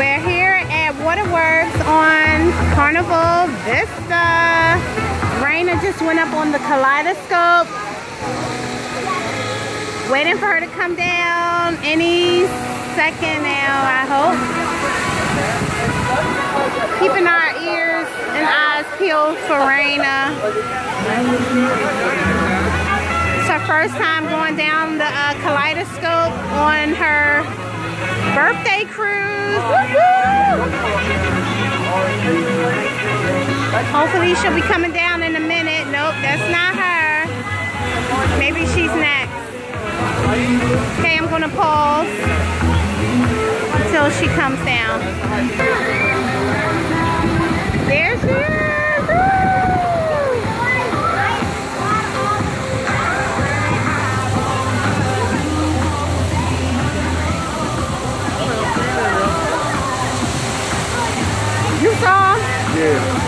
We're here at Waterworks on Carnival Vista. Raina just went up on the kaleidoscope. Waiting for her to come down any second now, I hope. Keeping our ears and eyes peeled for Raina. It's her first time going down the uh, kaleidoscope on her birthday cruise. Hopefully she'll be coming down in a minute. Nope, that's not her. Maybe she's next. Okay, I'm gonna pause until she comes down. Yeah.